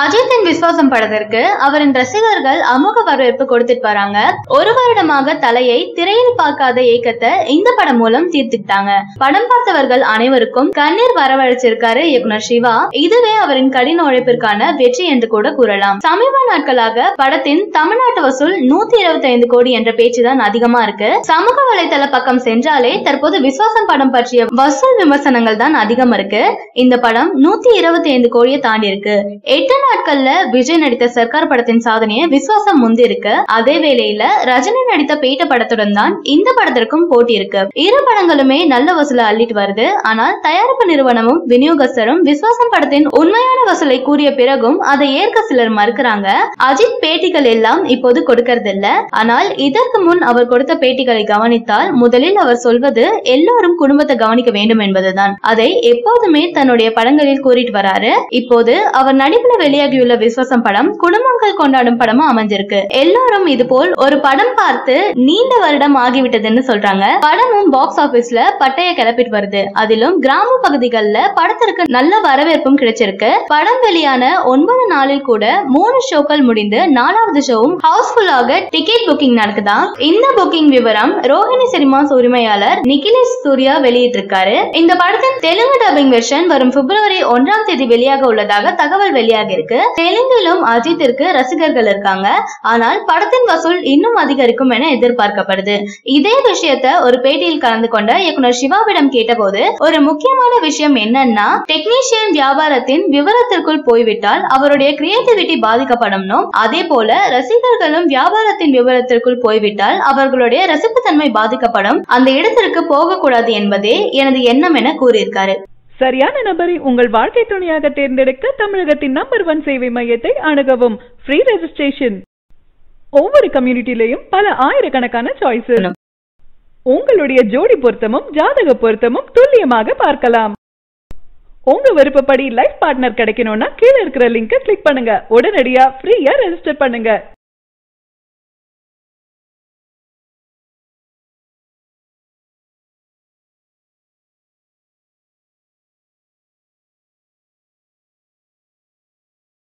அஜித்தின் விஸ்வாசம் படத்திற்கு அவரின் ரசிகர்கள் அமோக வரவேற்பு கொடுத்துட்டு வராங்க. ஒரு வருடமாக தலையை திரையில் பார்க்காத இயக்கத்தை இந்த படம் மூலம் தீர்த்துக்கிட்டாங்க. படம் பார்த்தவர்கள் அனைவருக்கும் கண்ணீர் வரவழைச்சிருக்காரு இயக்குனர் சிவா. இதுவே அவரின் கடின உழைப்பிற்கான வெற்றி என்று கூட கூறலாம். சமீப நாட்களாக படத்தின் தமிழ்நாட்டு வசூல் நூத்தி இருபத்தி ஐந்து கோடி என்ற பேச்சுதான் அதிகமா இருக்கு. சமூக வலைதள பக்கம் சென்றாலே தற்போது விஸ்வாசம் படம் பற்றிய வசூல் விமர்சனங்கள் தான் அதிகம் இருக்கு. இந்த படம் நூத்தி இருபத்தி ஐந்து கோடியை தாண்டி இருக்கு எட்டு நாட்கள்ல விஜய் நடித்த சர்க்கார் படத்தின் சாதனையை விசுவாசம் முந்திருக்கு அதே வேளையில ரஜினி நடித்த பேட்ட படத்துடன் தான் இந்த படத்திற்கும் போட்டி இருக்கு. இரு படங்களுமே நல்ல வசூலை அள்ளிட்டு வருது. ஆனால் தயாரிப்பு நிறுவனமும் விநியோகஸ்தரும் விசுவாசம் படத்தின் உண்மையான வசூலை கூறிய பிறகும் அதை ஏற்க சிலர் மறுக்கிறாங்க. அஜித் பேட்டிகள் எல்லாம் இப்போது கொடுக்கறது இல்ல ஆனால் இதற்கு முன் அவர் கொடுத்த பேட்டிகளை கவனித்தால் முதலில் அவர் சொல்வது எல்லோரும் குடும்பத்தை கவனிக்க வேண்டும் என்பதுதான். அதை எப்போதுமே தன்னுடைய படங்களில் கூறிட்டு வராரு. இப்போது அவர் நடிப்புல வெளியாகியுள்ள விஸ்வசம் படம் குடும்ப மக்கள் கொண்டாடும் படமா அமைஞ்சிருக்கு. எல்லாரும் இது போல் ஒரு படம் பார்த்து நீண்ட வருடம் ஆகிவிட்டதுன்னு சொல்றாங்க. படமும் பாக்ஸ் ஆபீஸ்ல பட்டைய கிளப்பிட்டு வருது. அதிலும் கிராம பகுதிகளில் படத்திற்கு நல்ல வரவேற்பும் கிடைச்சிருக்கு. படம் வெளியான ஒன்பது நாளில் கூட மூணு ஷோக்கள் முடிந்து நாலாவது ஷோவும் ஹவுஸ்ஃபுல்லாக டிக்கெட் புக்கிங் நடக்குதா? இந்த புக்கிங் விவரம் ரோஹிணி சினிமாஸ் உரிமையாளர் நிகிலேஷ் சூர்யா வெளியிட்டிருக்காரு. இந்த படத்தின் தெலுங்கு டப்பிங் வெர்ஷன் வரும் பிப்ரவரி ஒன்றாம் தேதி வெளியாக உள்ளதாக தகவல் வெளியாகி இருக்கு தெலுங்கிலும் அஜித்திற்கு ரசிகர்கள் இருக்காங்க. ஆனால் படத்தின் வசூல் இன்னும் அதிகரிக்கும் என எதிர்பார்க்கப்படுது. இதே விஷயத்த ஒரு பேட்டியில் கலந்து கொண்ட இயக்குனர் சிவாவிடம் கேட்டபோது ஒரு முக்கியமான விஷயம் என்னன்னா டெக்னீஷியன் வியாபாரத்தின் விவரத்திற்குள் போய்விட்டால் அவருடைய கிரியேட்டிவிட்டி பாதிக்கப்படும் அதே போல ரசிகர்களும் வியாபாரத்தின் விவரத்திற்குள் போய்விட்டால் அவர்களுடைய ரசிப்புத்தன்மை பாதிக்கப்படும். அந்த இடத்திற்கு போகக்கூடாது என்பதே எனது எண்ணம் என கூறியிருக்காரு. சரியான நபரை உங்கள் வாழ்க்கை துணையாக தேர்ந்தெடுக்க தமிழகத்தின் நம்பர் ஒன் சேவை மையத்தை அணுகவும். ஃப்ரீ ரெஜிஸ்ட்ரேஷன் ஒவ்வொரு கம்யூனிட்டிலையும் பல ஆயிரக்கணக்கான சாய்ஸ் உங்களுடைய ஜோடி பொருத்தமும் ஜாதக பொருத்தமும் துல்லியமாக பார்க்கலாம். உங்க விருப்பப்படி லைஃப் பார்ட்னர் கிடைக்கணும்னா கீழ இருக்கிற லிங்கை கிளிக் பண்ணுங்க. உடனடியா ஃப்ரீயா ரெஜிஸ்டர் பண்ணுங்க.